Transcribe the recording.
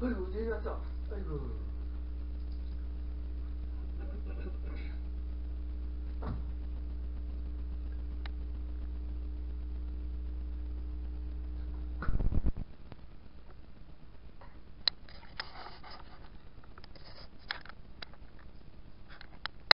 はい、おじいちゃ。はい、どう。